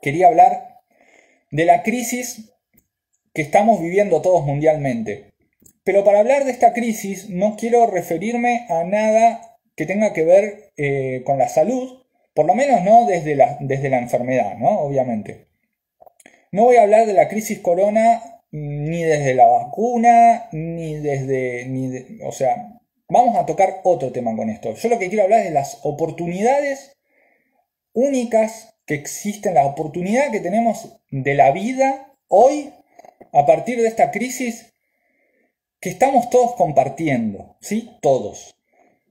quería hablar de la crisis que estamos viviendo todos mundialmente. Pero para hablar de esta crisis no quiero referirme a nada que tenga que ver eh, con la salud, por lo menos no desde la, desde la enfermedad, ¿no? Obviamente. No voy a hablar de la crisis corona ni desde la vacuna, ni desde... Ni o sea, vamos a tocar otro tema con esto. Yo lo que quiero hablar es de las oportunidades únicas que existen, la oportunidad que tenemos de la vida hoy a partir de esta crisis que estamos todos compartiendo, ¿sí? Todos.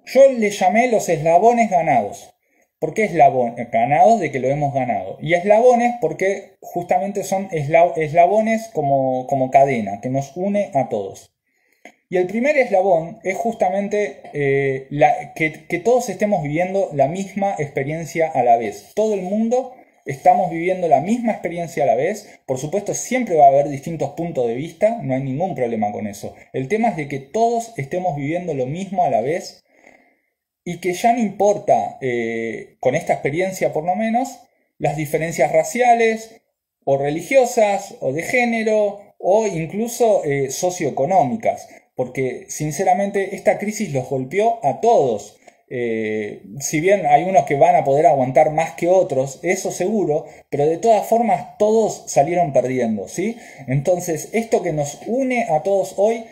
Yo le llamé los eslabones ganados. ¿Por qué eslabones? Ganados de que lo hemos ganado. Y eslabones porque justamente son eslabones como, como cadena, que nos une a todos. Y el primer eslabón es justamente eh, que, todos estemos viviendo la misma experiencia a la vez. Todo el mundo estamos viviendo la misma experiencia a la vez. Por supuesto, siempre va a haber distintos puntos de vista, no hay ningún problema con eso. El tema es de que todos estemos viviendo lo mismo a la vez y que ya no importa, eh, con esta experiencia por lo menos, las diferencias raciales o religiosas o de género o incluso eh, socioeconómicas, porque sinceramente esta crisis los golpeó a todos. Eh, si bien hay unos que van a poder aguantar más que otros, eso seguro, pero de todas formas todos salieron perdiendo, ¿sí? Entonces, esto que nos une a todos hoy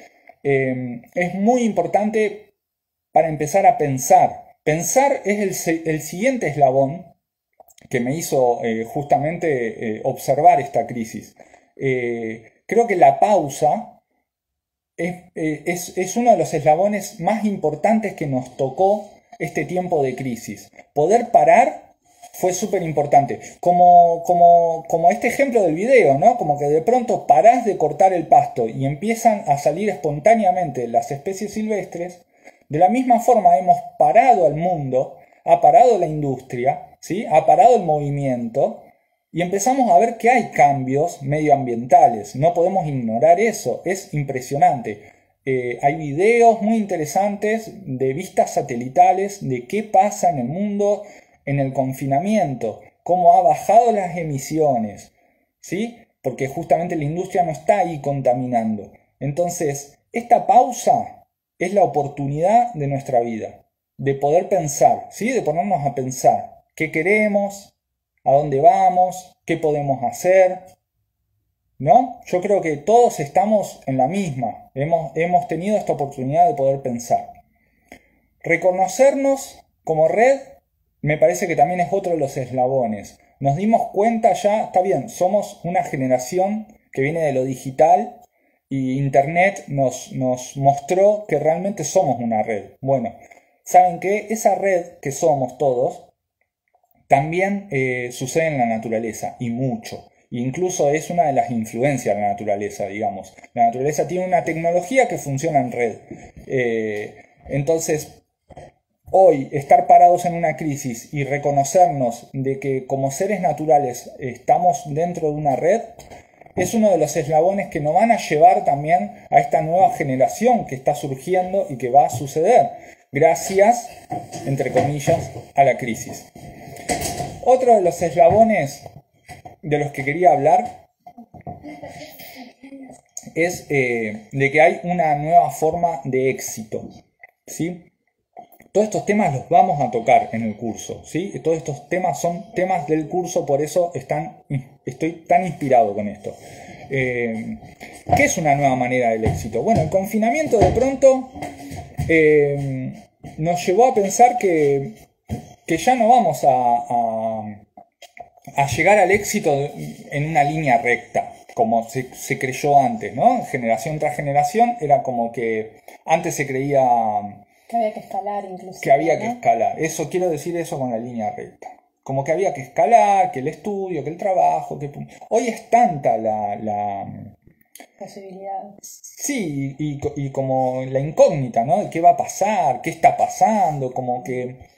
es muy importante para empezar a pensar. Pensar es el, siguiente eslabón que me hizo eh, justamente eh, observar esta crisis. Eh, creo que la pausa es, es, uno de los eslabones más importantes que nos tocó este tiempo de crisis. Poder parar fue súper importante. Como, como, como, este ejemplo del video, ¿no? Como que de pronto parás de cortar el pasto y empiezan a salir espontáneamente las especies silvestres, de la misma forma hemos parado al mundo, ha parado la industria, ¿sí? ha parado el movimiento y empezamos a ver que hay cambios medioambientales. No podemos ignorar eso, es impresionante. Eh, hay videos muy interesantes de vistas satelitales de qué pasa en el mundo en el confinamiento, cómo ha bajado las emisiones, ¿sí? Porque justamente la industria no está ahí contaminando. Entonces, esta pausa es la oportunidad de nuestra vida, de poder pensar, ¿sí? de ponernos a pensar qué queremos, a dónde vamos, qué podemos hacer. ¿No? Yo creo que todos estamos en la misma, hemos, hemos tenido esta oportunidad de poder pensar. Reconocernos como red me parece que también es otro de los eslabones. Nos dimos cuenta ya, está bien, somos una generación que viene de lo digital y Internet nos, nos mostró que realmente somos una red. Bueno, ¿saben qué? Esa red que somos todos también eh, sucede en la naturaleza y mucho. Incluso es una de las influencias de la naturaleza, digamos. La naturaleza tiene una tecnología que funciona en red. Eh, entonces, hoy estar parados en una crisis y reconocernos de que como seres naturales estamos dentro de una red, es uno de los eslabones que nos van a llevar también a esta nueva generación que está surgiendo y que va a suceder, gracias, entre comillas, a la crisis. Otro de los eslabones de los que quería hablar es eh, de que hay una nueva forma de éxito. ¿sí? Todos estos temas los vamos a tocar en el curso, ¿sí? Todos estos temas son temas del curso, por eso están, estoy tan inspirado con esto. Eh, ¿Qué es una nueva manera del éxito? Bueno, el confinamiento de pronto eh, nos llevó a pensar que, que ya no vamos a, a, llegar al éxito en una línea recta, como se, se creyó antes, ¿no? Generación tras generación era como que antes se creía que había que escalar incluso. Que había que escalar. Eso quiero decir eso con la línea recta. Como que había que escalar, que el estudio, que el trabajo, que... Hoy es tanta la... la... Posibilidad. Sí, y, como la incógnita, ¿no? ¿Qué va a pasar? ¿Qué está pasando? Como que...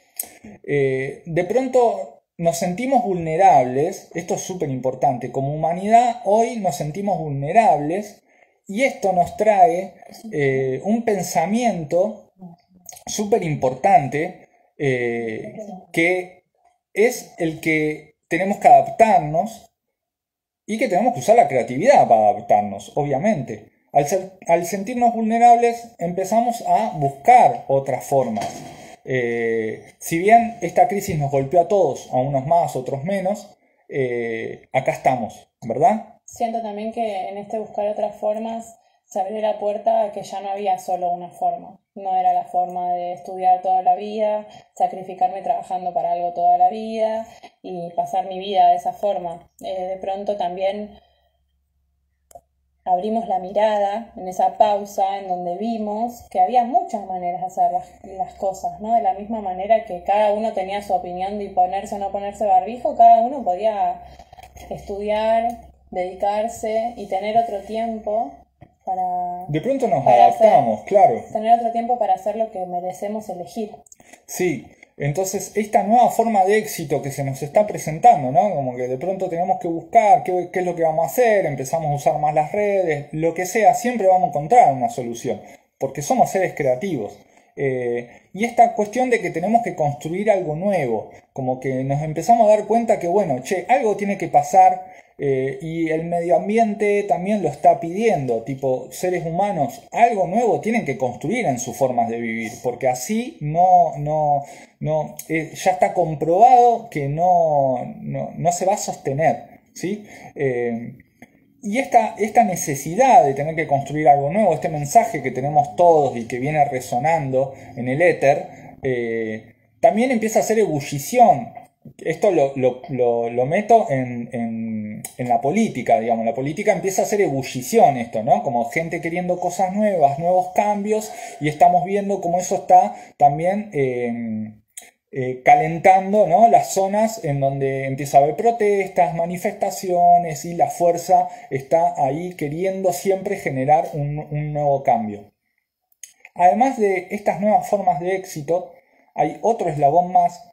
Eh, de pronto nos sentimos vulnerables, esto es súper importante, como humanidad hoy nos sentimos vulnerables y esto nos trae eh, un pensamiento súper importante eh, que es el que tenemos que adaptarnos y que tenemos que usar la creatividad para adaptarnos, obviamente. Al, sentirnos vulnerables empezamos a buscar otras formas. Eh, si bien esta crisis nos golpeó a todos, a unos más, otros menos, eh, acá estamos, ¿verdad? Siento también que en este buscar otras formas se abrió la puerta a que ya no había solo una forma. No era la forma de estudiar toda la vida, sacrificarme trabajando para algo toda la vida y pasar mi vida de esa forma. Eh, de pronto también abrimos la mirada en esa pausa en donde vimos que había muchas maneras de hacer las, cosas, ¿no? De la misma manera que cada uno tenía su opinión de ponerse o no ponerse barbijo, cada uno podía estudiar, dedicarse y tener otro tiempo para... De pronto nos adaptamos, claro. Tener otro tiempo para hacer lo que merecemos elegir. Sí, entonces, esta nueva forma de éxito que se nos está presentando, ¿no? Como que de pronto tenemos que buscar qué, es lo que vamos a hacer, empezamos a usar más las redes, lo que sea, siempre vamos a encontrar una solución, porque somos seres creativos. Eh, y esta cuestión de que tenemos que construir algo nuevo, como que nos empezamos a dar cuenta que, bueno, che, algo tiene que pasar eh, y el medio ambiente también lo está pidiendo, tipo seres humanos, algo nuevo tienen que construir en sus formas de vivir, porque así no, no, no, eh, ya está comprobado que no, no, se va a sostener. ¿sí? Eh, y esta, esta, necesidad de tener que construir algo nuevo, este mensaje que tenemos todos y que viene resonando en el éter, también empieza a ser ebullición esto lo, lo, meto en, en, la política, digamos. La política empieza a hacer ebullición esto, ¿no? Como gente queriendo cosas nuevas, nuevos cambios, y estamos viendo cómo eso está también em, eh, calentando, ¿no? Las zonas en donde empieza a haber protestas, manifestaciones, y la fuerza está ahí queriendo siempre generar un, un nuevo cambio. Además de estas nuevas formas de éxito, hay otro eslabón más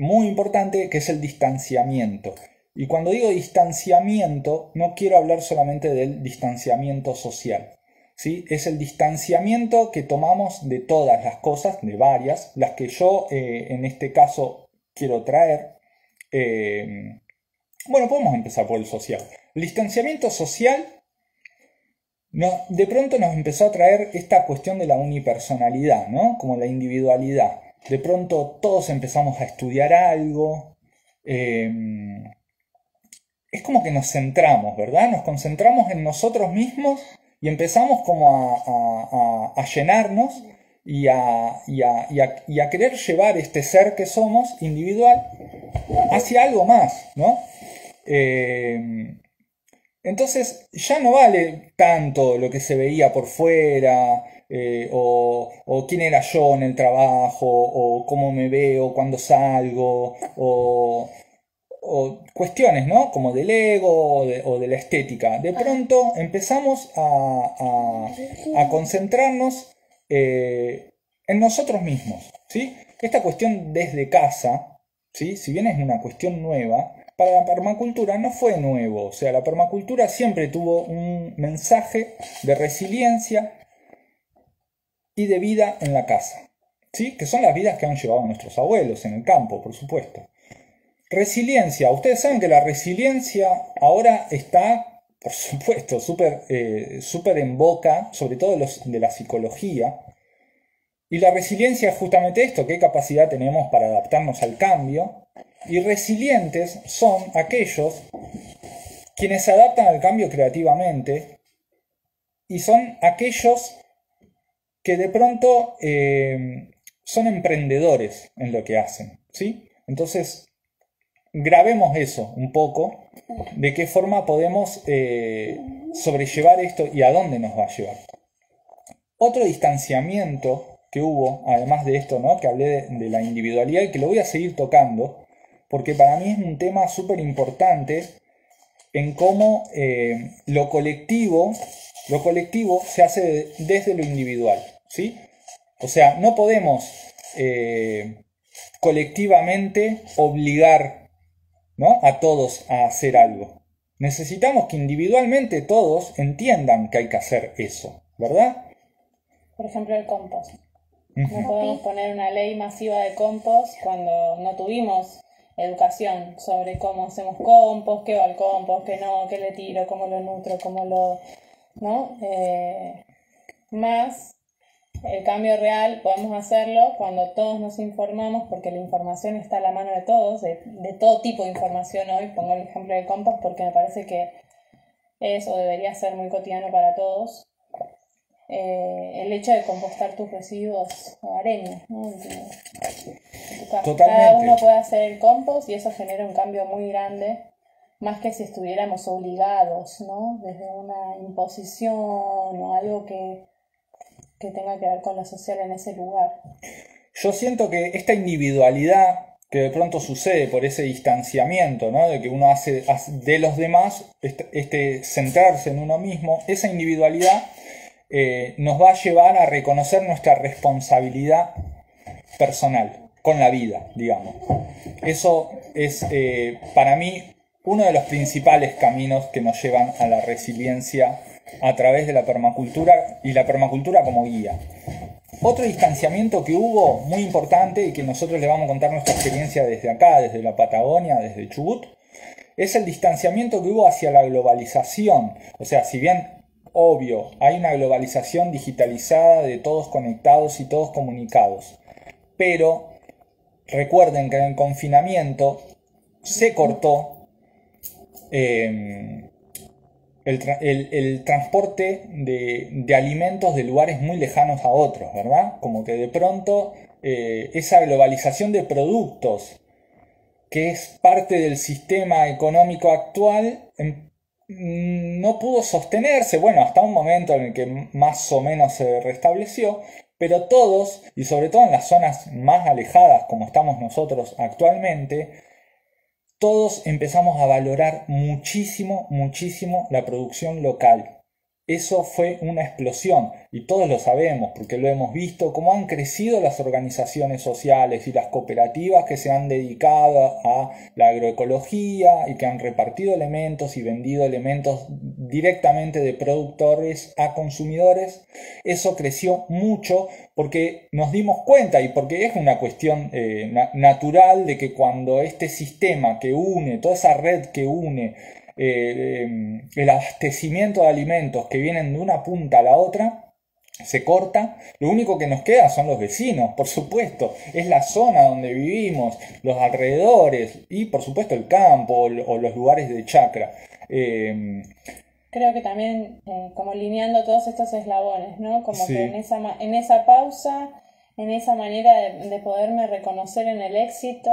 muy importante que es el distanciamiento. Y cuando digo distanciamiento, no quiero hablar solamente del distanciamiento social. ¿sí? Es el distanciamiento que tomamos de todas las cosas, de varias, las que yo eh, en este caso quiero traer. Eh, bueno, podemos empezar por el social. El distanciamiento social de pronto nos empezó a traer esta cuestión de la unipersonalidad, ¿no? Como la individualidad de pronto todos empezamos a estudiar algo. Em, es como que nos centramos, ¿verdad? Nos concentramos en nosotros mismos y empezamos como a, llenarnos y, y, y a, querer llevar este ser que somos individual hacia algo más, ¿no? Em, entonces ya no vale tanto lo que se veía por fuera, eh, o, quién era yo en el trabajo, o cómo me veo cuando salgo, o, cuestiones, ¿no? Como del ego o de, la estética. De pronto empezamos a, concentrarnos eh, en nosotros mismos, ¿sí? Esta cuestión desde casa, ¿sí? Si bien es una cuestión nueva, para la permacultura no fue nuevo, o sea, la permacultura siempre tuvo un mensaje de resiliencia, y de vida en la casa, ¿sí? que son las vidas que han llevado nuestros abuelos en el campo, por supuesto. Resiliencia, ustedes saben que la resiliencia ahora está, por supuesto, súper eh, en boca, sobre todo de, de la psicología. Y la resiliencia es justamente esto, qué capacidad tenemos para adaptarnos al cambio. Y resilientes son aquellos quienes se adaptan al cambio creativamente y son aquellos que de pronto eh, son emprendedores en lo que hacen, ¿sí? Entonces, grabemos eso un poco, de qué forma podemos eh, sobrellevar esto y a dónde nos va a llevar. Otro distanciamiento que hubo, además de esto, ¿no? que hablé de, la individualidad y que lo voy a seguir tocando, porque para mí es un tema súper importante en cómo eh, lo colectivo lo colectivo se hace desde lo individual, ¿sí? O sea, no podemos eh, colectivamente obligar ¿no? a todos a hacer algo. Necesitamos que individualmente todos entiendan que hay que hacer eso, ¿verdad? Por ejemplo, el compost. No podemos poner una ley masiva de compost cuando no tuvimos educación sobre cómo hacemos compost, qué va al compost, qué no, qué le tiro, cómo lo nutro, cómo lo... ¿no? Eh, más el cambio real podemos hacerlo cuando todos nos informamos, porque la información está a la mano de todos, de, todo tipo de información hoy. Pongo el ejemplo del compost porque me parece que es o debería ser muy cotidiano para todos. Eh, el hecho de compostar tus residuos hogareños. ¿no? Cada uno puede hacer el compost y eso genera un cambio muy grande, más que si estuviéramos obligados, ¿no? desde una imposición o algo que que tenga que ver con lo social en ese lugar. Yo siento que esta individualidad que de pronto sucede por ese distanciamiento, ¿no? de que uno hace, de los demás, este, este, centrarse en uno mismo, esa individualidad eh, nos va a llevar a reconocer nuestra responsabilidad personal con la vida, digamos. Eso es eh, para mí uno de los principales caminos que nos llevan a la resiliencia a través de la permacultura y la permacultura como guía. Otro distanciamiento que hubo muy importante y que nosotros le vamos a contar nuestra experiencia desde acá, desde la Patagonia, desde Chubut, es el distanciamiento que hubo hacia la globalización. O sea, si bien obvio hay una globalización digitalizada de todos conectados y todos comunicados, pero recuerden que en el confinamiento se cortó eh, el, transporte de, alimentos de lugares muy lejanos a otros, ¿verdad? Como que de pronto eh, esa globalización de productos, que es parte del sistema económico actual, em, no pudo sostenerse, bueno, hasta un momento en el que más o menos se restableció, pero todos, y sobre todo en las zonas más alejadas como estamos nosotros actualmente, todos empezamos a valorar muchísimo, muchísimo la producción local. Eso fue una explosión y todos lo sabemos porque lo hemos visto, cómo han crecido las organizaciones sociales y las cooperativas que se han dedicado a la agroecología y que han repartido elementos y vendido elementos directamente de productores a consumidores. Eso creció mucho porque nos dimos cuenta y porque es una cuestión eh, natural de que cuando este sistema que une, toda esa red que une, eh, em, el abastecimiento de alimentos que vienen de una punta a la otra, se corta, lo único que nos queda son los vecinos, por supuesto, es la zona donde vivimos, los alrededores y por supuesto el campo o, los lugares de chacra. Em, Creo que también eh, como lineando todos estos eslabones, ¿no? Como que en esa, en esa pausa, en esa manera de poderme reconocer en el éxito,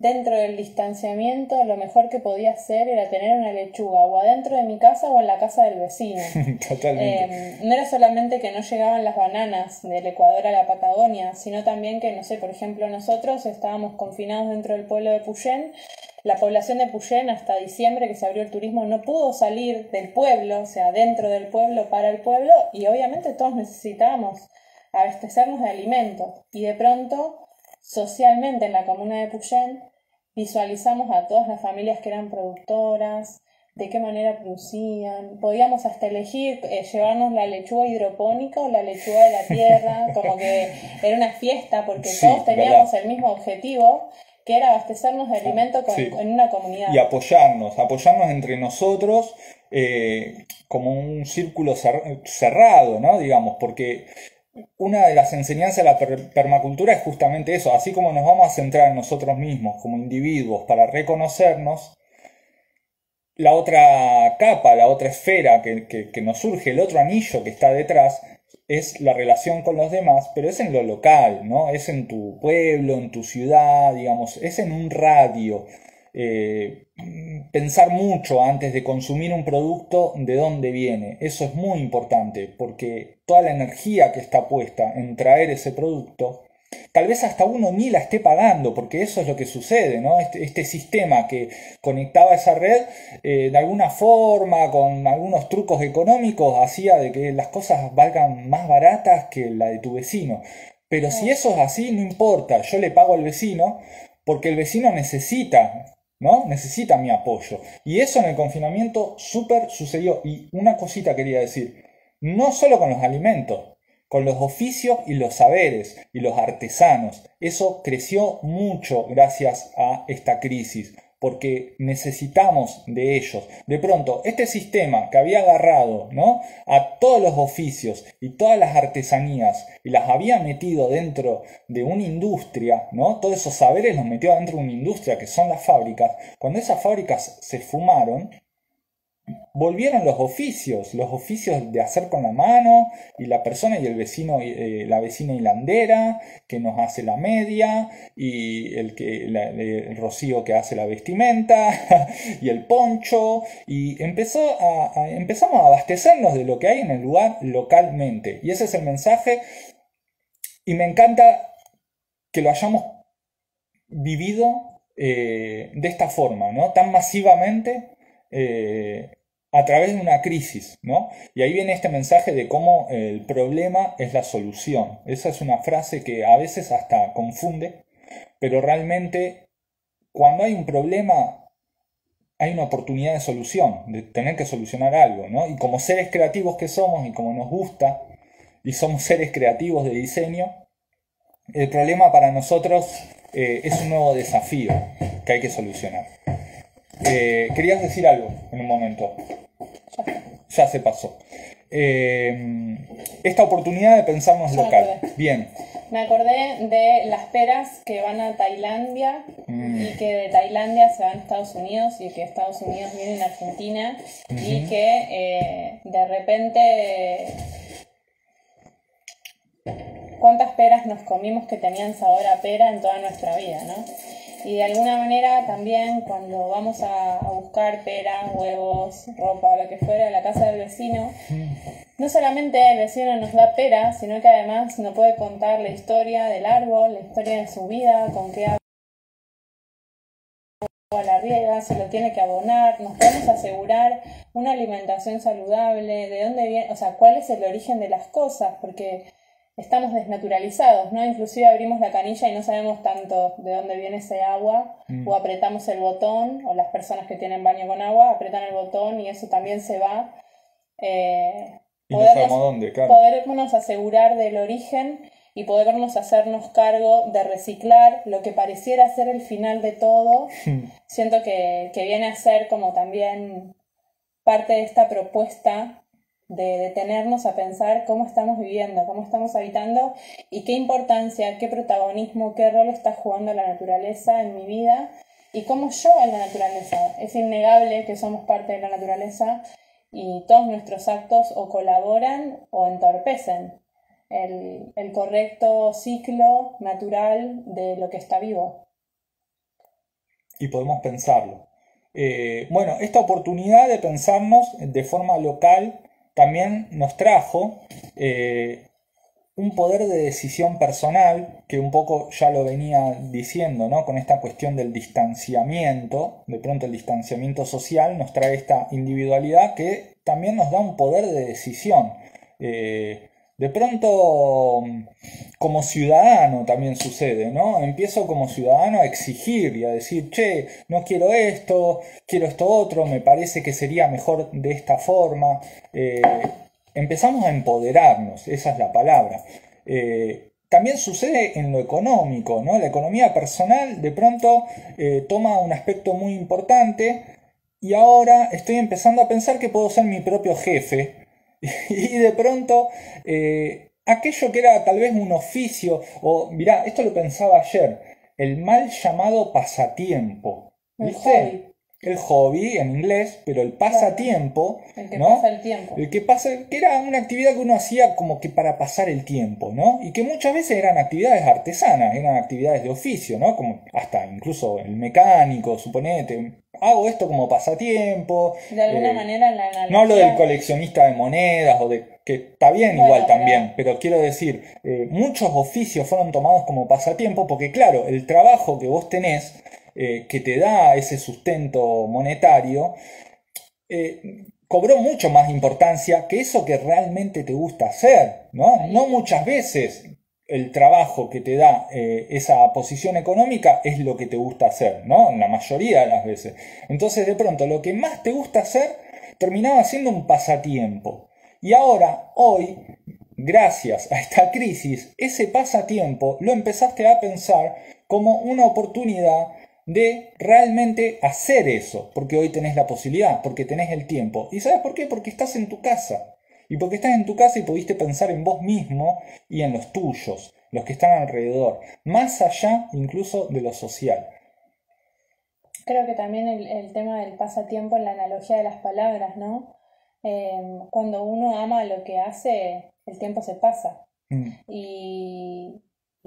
Dentro del distanciamiento, lo mejor que podía hacer era tener una lechuga o adentro de mi casa o en la casa del vecino. Totalmente. Eh, no era solamente que no llegaban las bananas del Ecuador a la Patagonia, sino también que, no sé, por ejemplo, nosotros estábamos confinados dentro del pueblo de Puyén. La población de Puyén hasta diciembre que se abrió el turismo no pudo salir del pueblo, o sea, dentro del pueblo para el pueblo, y obviamente todos necesitábamos abastecernos de alimentos. Y de pronto, socialmente en la comuna de Puyén, visualizamos a todas las familias que eran productoras, de qué manera producían. Podíamos hasta elegir eh, llevarnos la lechuga hidropónica o la lechuga de la tierra, como que era una fiesta porque todos teníamos el mismo objetivo, que era abastecernos de alimento en una comunidad. Y apoyarnos, apoyarnos entre nosotros eh, como un círculo cerrado, ¿no? Digamos, porque una de las enseñanzas de la permacultura es justamente eso, así como nos vamos a centrar en nosotros mismos como individuos para reconocernos, la otra capa, la otra esfera que, que, nos surge, el otro anillo que está detrás, es la relación con los demás, pero es en lo local, ¿no? Es en tu pueblo, en tu ciudad, digamos, es en un radio. Eh, pensar mucho antes de consumir un producto de dónde viene. Eso es muy importante porque toda la energía que está puesta en traer ese producto, tal vez hasta uno ni la esté pagando, porque eso es lo que sucede, ¿no? Este, este sistema que conectaba esa red, eh, de alguna forma, con algunos trucos económicos, hacía de que las cosas valgan más baratas que la de tu vecino. Pero si eso es así, no importa, yo le pago al vecino porque el vecino necesita ¿no? Necesita mi apoyo. Y eso en el confinamiento súper sucedió. Y una cosita quería decir, no solo con los alimentos, con los oficios y los saberes y los artesanos. Eso creció mucho gracias a esta crisis, porque necesitamos de ellos. De pronto, este sistema que había agarrado ¿no? a todos los oficios y todas las artesanías y las había metido dentro de una industria, ¿no? todos esos saberes los metió dentro de una industria que son las fábricas, cuando esas fábricas se fumaron, volvieron los oficios, los oficios de hacer con la mano y la persona y el vecino, eh, la vecina hilandera que nos hace la media y el, que, el rocío que hace la vestimenta y el poncho y empezó a, empezamos a abastecernos de lo que hay en el lugar localmente y ese es el mensaje y me encanta que lo hayamos vivido eh, de esta forma, ¿no? Tan masivamente. Eh, a través de una crisis, ¿no? Y ahí viene este mensaje de cómo el problema es la solución. Esa es una frase que a veces hasta confunde, pero realmente cuando hay un problema hay una oportunidad de solución, de tener que solucionar algo, ¿no? Y como seres creativos que somos y como nos gusta, y somos seres creativos de diseño, el problema para nosotros eh, es un nuevo desafío que hay que solucionar. Eh, querías decir algo en un momento. Ya se pasó. Eh, esta oportunidad de pensarnos local. Bien. Me acordé de las peras que van a Tailandia mm. y que de Tailandia se van a Estados Unidos y que Estados Unidos viene a Argentina y que eh, de repente cuántas peras nos comimos que tenían sabor a pera en toda nuestra vida, ¿no? Y de alguna manera también cuando vamos a, buscar peras, huevos, ropa, lo que fuera a la casa del vecino, no solamente el vecino nos da pera, sino que además nos puede contar la historia del árbol, la historia de su vida, con qué agua la riega, si lo tiene que abonar, nos podemos asegurar una alimentación saludable, de dónde viene, o sea, cuál es el origen de las cosas, porque estamos desnaturalizados, ¿no? Inclusive abrimos la canilla y no sabemos tanto de dónde viene ese agua, mm. o apretamos el botón, o las personas que tienen baño con agua apretan el botón y eso también se va. Eh, y podernos, no dónde, podernos asegurar del origen y podernos hacernos cargo de reciclar lo que pareciera ser el final de todo. Siento que, que viene a ser como también parte de esta propuesta de detenernos a pensar cómo estamos viviendo, cómo estamos habitando y qué importancia, qué protagonismo, qué rol está jugando la naturaleza en mi vida y cómo yo en la naturaleza. Es innegable que somos parte de la naturaleza y todos nuestros actos o colaboran o entorpecen el, correcto ciclo natural de lo que está vivo. Y podemos pensarlo. Eh, bueno, esta oportunidad de pensarnos de forma local también nos trajo eh, un poder de decisión personal, que un poco ya lo venía diciendo, ¿no? Con esta cuestión del distanciamiento, de pronto el distanciamiento social nos trae esta individualidad que también nos da un poder de decisión. Eh, de pronto, como ciudadano también sucede, ¿no? Empiezo como ciudadano a exigir y a decir, che, no quiero esto, quiero esto otro, me parece que sería mejor de esta forma. Eh, empezamos a empoderarnos, esa es la palabra. Eh, también sucede en lo económico, ¿no? La economía personal de pronto eh, toma un aspecto muy importante y ahora estoy empezando a pensar que puedo ser mi propio jefe y de pronto eh, aquello que era tal vez un oficio, o mirá, esto lo pensaba ayer, el mal llamado pasatiempo. ¿Viste? El hobby en inglés, pero el pasatiempo. El que pasa el tiempo. El que pasa, que era una actividad que uno hacía como que para pasar el tiempo, ¿no? Y que muchas veces eran actividades artesanas, eran actividades de oficio, ¿no? Como hasta incluso el mecánico, suponete, hago esto como pasatiempo. De alguna eh, manera la No hablo del coleccionista de monedas o de que está bien igual también, pero quiero decir, eh, muchos oficios fueron tomados como pasatiempo porque claro, el trabajo que vos tenés, eh, que te da ese sustento monetario, cobró mucho más importancia que eso que realmente te gusta hacer, ¿no? No muchas veces el trabajo que te da eh, esa posición económica es lo que te gusta hacer, ¿no? La mayoría de las veces. Entonces, de pronto, lo que más te gusta hacer terminaba siendo un pasatiempo. Y ahora, hoy, gracias a esta crisis, ese pasatiempo lo empezaste a pensar como una oportunidad de realmente hacer eso, porque hoy tenés la posibilidad, porque tenés el tiempo. ¿Y sabes por qué? Porque estás en tu casa. Y porque estás en tu casa y pudiste pensar en vos mismo y en los tuyos, los que están alrededor, más allá incluso de lo social. Creo que también el, tema del pasatiempo en la analogía de las palabras, ¿no? Em, cuando uno ama lo que hace, el tiempo se pasa. Mm. Y,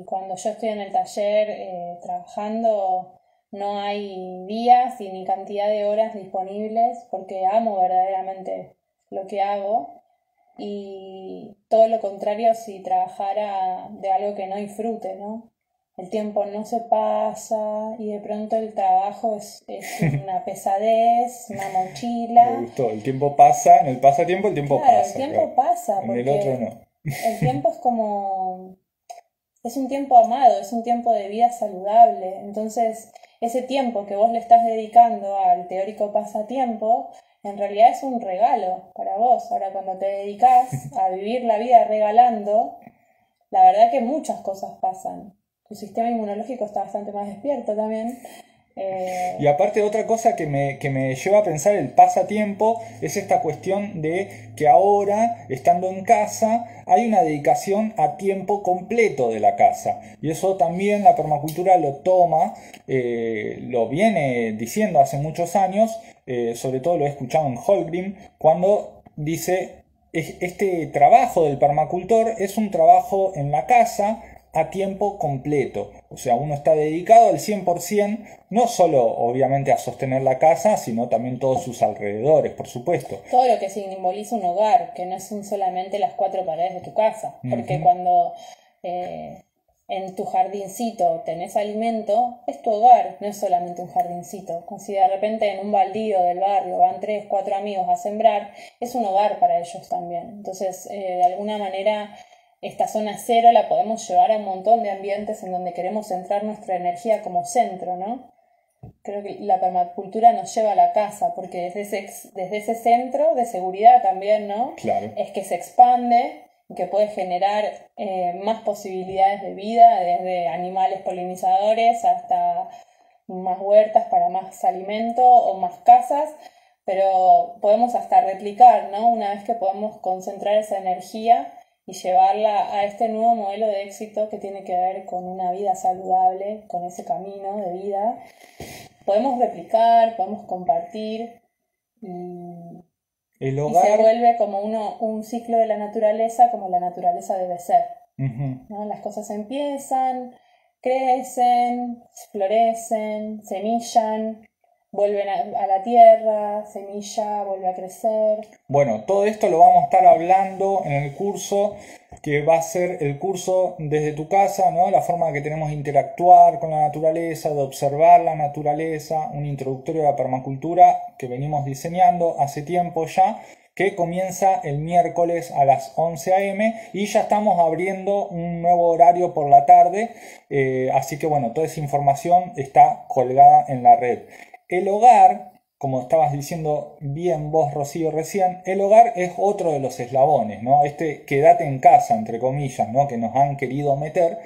cuando yo estoy en el taller eh, trabajando, no hay días y ni cantidad de horas disponibles porque amo verdaderamente lo que hago y todo lo contrario si trabajara de algo que no disfrute, ¿no? El tiempo no se pasa y de pronto el trabajo es, una pesadez, una mochila. Me gustó, el tiempo pasa, en el pasatiempo el tiempo claro, pasa. El tiempo pasa, en el otro no. El tiempo es como. Es un tiempo amado, es un tiempo de vida saludable. Entonces, ese tiempo que vos le estás dedicando al teórico pasatiempo en realidad es un regalo para vos. Ahora cuando te dedicas a vivir la vida regalando, la verdad que muchas cosas pasan. Tu sistema inmunológico está bastante más despierto también. Eh, y aparte otra cosa que me, que me, lleva a pensar el pasatiempo es esta cuestión de que ahora, estando en casa, hay una dedicación a tiempo completo de la casa. Y eso también la permacultura lo toma, eh, lo viene diciendo hace muchos años, eh, sobre todo lo he escuchado en Holgrim, cuando dice, este trabajo del permacultor es un trabajo en la casa, a tiempo completo. O sea, uno está dedicado al 100%, no solo obviamente a sostener la casa, sino también todos sus alrededores, por supuesto. Todo lo que simboliza un hogar, que no son solamente las cuatro paredes de tu casa. Porque cuando eh, en tu jardincito tenés alimento, es tu hogar, no es solamente un jardincito. Si de repente en un baldío del barrio van tres, cuatro amigos a sembrar, es un hogar para ellos también. Entonces, eh, de alguna manera esta zona cero la podemos llevar a un montón de ambientes en donde queremos centrar nuestra energía como centro, ¿no? Creo que la permacultura nos lleva a la casa, porque desde ese, desde ese centro de seguridad también, ¿no? Claro. Es que se expande que puede generar eh, más posibilidades de vida, desde animales polinizadores hasta más huertas para más alimento o más casas, pero podemos hasta replicar, ¿no? Una vez que podemos concentrar esa energía y llevarla a este nuevo modelo de éxito que tiene que ver con una vida saludable, con ese camino de vida. Podemos replicar, podemos compartir y, El hogar... se vuelve como uno, un ciclo de la naturaleza como la naturaleza debe ser. ¿no? Las cosas empiezan, crecen, florecen, semillan, vuelven a, la tierra, semilla, vuelve a crecer. Bueno, todo esto lo vamos a estar hablando en el curso que va a ser el curso desde tu casa, ¿no? La forma que tenemos de interactuar con la naturaleza, de observar la naturaleza, un introductorio a la permacultura que venimos diseñando hace tiempo ya, que comienza el miércoles a las 11 a.m. y ya estamos abriendo un nuevo horario por la tarde, eh, así que bueno, toda esa información está colgada en la red. El hogar, como estabas diciendo bien vos, Rocío, recién, el hogar es otro de los eslabones, ¿no? Este quédate en casa, entre comillas, ¿no? Que nos han querido meter.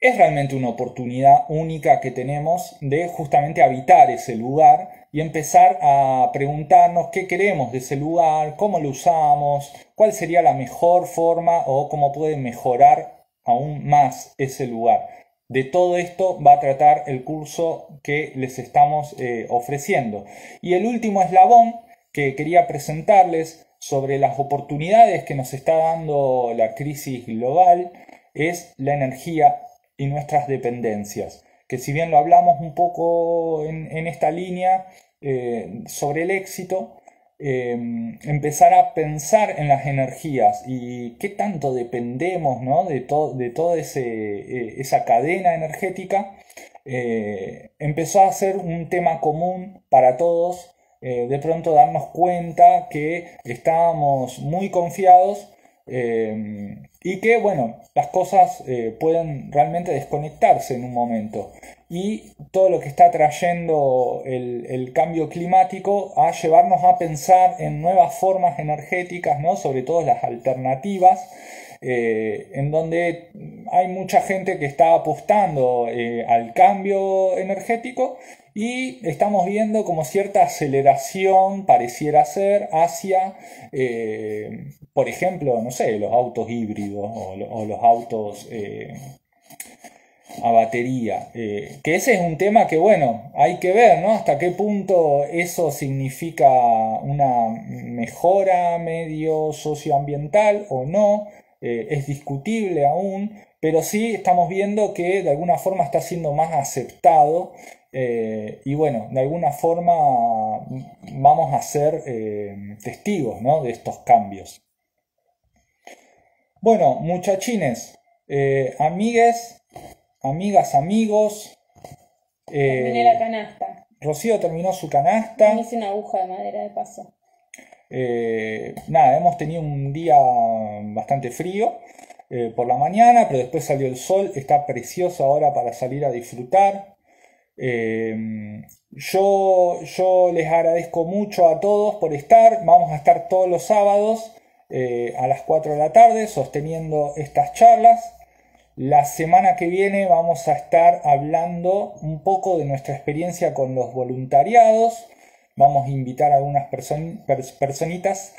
Es realmente una oportunidad única que tenemos de justamente habitar ese lugar y empezar a preguntarnos qué queremos de ese lugar, cómo lo usamos, cuál sería la mejor forma o cómo puede mejorar aún más ese lugar. De todo esto va a tratar el curso que les estamos eh, ofreciendo. Y el último eslabón que quería presentarles sobre las oportunidades que nos está dando la crisis global es la energía y nuestras dependencias. Que si bien lo hablamos un poco en, esta línea eh, sobre el éxito, Em, empezar a pensar en las energías y qué tanto dependemos ¿no? de, de toda eh, esa cadena energética, eh, empezó a ser un tema común para todos, eh, de pronto darnos cuenta que estábamos muy confiados em, y que, bueno, las cosas pueden realmente desconectarse en un momento. Y todo lo que está trayendo el, cambio climático a llevarnos a pensar en nuevas formas energéticas, ¿no? sobre todo las alternativas, eh, en donde hay mucha gente que está apostando eh, al cambio energético y estamos viendo como cierta aceleración pareciera ser hacia, eh, por ejemplo, no sé, los autos híbridos o, los autos a batería. Eh, que ese es un tema que, bueno, hay que ver, ¿no? Hasta qué punto eso significa una mejora medio socioambiental o no. Eh, es discutible aún, pero sí estamos viendo que de alguna forma está siendo más aceptado eh, y bueno, de alguna forma vamos a ser testigos ¿no? de estos cambios. Bueno, muchachines, amigues, amigas, amigos. Terminé la canasta. Rocío terminó su canasta. Me hice una aguja de madera de paso. Eh, nada, hemos tenido un día bastante frío eh, por la mañana, pero después salió el sol, está precioso ahora para salir a disfrutar. Eh, yo, yo les agradezco mucho a todos por estar, vamos a estar todos los sábados a las 4 de la tarde sosteniendo estas charlas. La semana que viene vamos a estar hablando un poco de nuestra experiencia con los voluntariados. Vamos a invitar a algunas personitas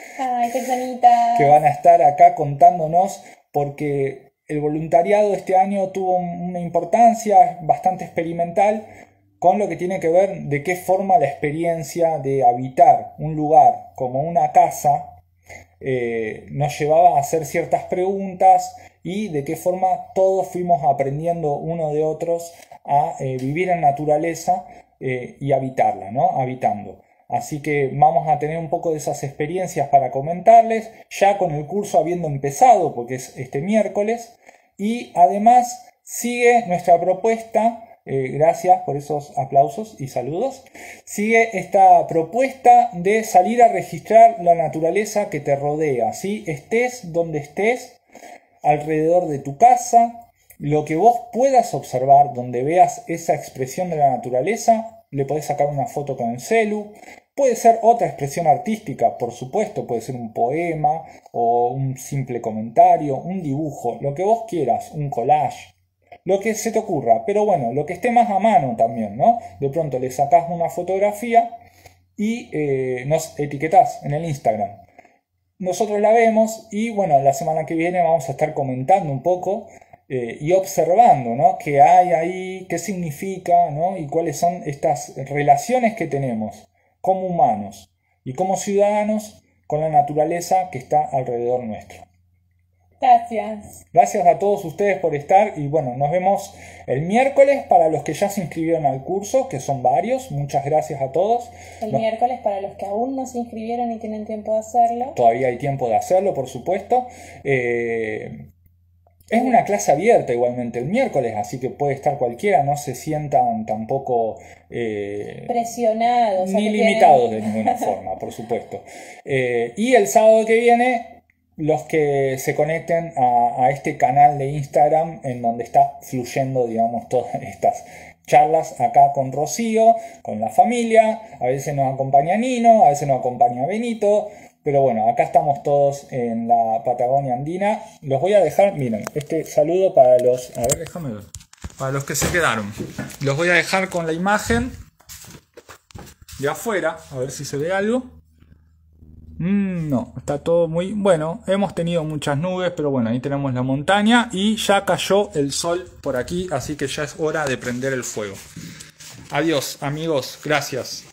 que van a estar acá contándonos porque el voluntariado este año tuvo una importancia bastante experimental con lo que tiene que ver de qué forma la experiencia de habitar un lugar como una casa eh, nos llevaba a hacer ciertas preguntas y de qué forma todos fuimos aprendiendo uno de otros a eh, vivir en naturaleza eh, y habitarla, ¿no? Habitando. Así que vamos a tener un poco de esas experiencias para comentarles, ya con el curso habiendo empezado, porque es este miércoles, y además sigue nuestra propuesta, eh, gracias por esos aplausos y saludos, sigue esta propuesta de salir a registrar la naturaleza que te rodea, ¿sí? estés donde estés, alrededor de tu casa, lo que vos puedas observar, donde veas esa expresión de la naturaleza, le podés sacar una foto con el celu, puede ser otra expresión artística, por supuesto, puede ser un poema o un simple comentario, un dibujo, lo que vos quieras, un collage, lo que se te ocurra, pero bueno, lo que esté más a mano también, ¿no? De pronto le sacás una fotografía y eh, nos etiquetás en el Instagram nosotros la vemos y bueno, la semana que viene vamos a estar comentando un poco eh, y observando, ¿no? ¿Qué hay ahí? ¿Qué significa? ¿no? Y cuáles son estas relaciones que tenemos como humanos y como ciudadanos con la naturaleza que está alrededor nuestro. Gracias. Gracias a todos ustedes por estar y bueno, nos vemos el miércoles para los que ya se inscribieron al curso, que son varios. Muchas gracias a todos. El miércoles para los que aún no se inscribieron y tienen tiempo de hacerlo. Todavía hay tiempo de hacerlo, por supuesto. Eh, es una clase abierta igualmente el miércoles, así que puede estar cualquiera, no se sientan tampoco eh, presionados. Ni limitados de ninguna forma, por supuesto. Eh, y el sábado que viene los que se conecten a, este canal de Instagram en donde está fluyendo, digamos, todas estas charlas acá con Rocío, con la familia, a veces nos acompaña Nino, a veces nos acompaña Benito, pero bueno, acá estamos todos en la Patagonia Andina. Los voy a dejar, miren, este saludo para los, a ver, déjame ver, para los que se quedaron. Los voy a dejar con la imagen de afuera, a ver si se ve algo. Mm, no, está todo muy bueno. Hemos tenido muchas nubes, pero bueno, ahí tenemos la montaña y ya cayó el sol por aquí, así que ya es hora de prender el fuego. Adiós amigos, gracias.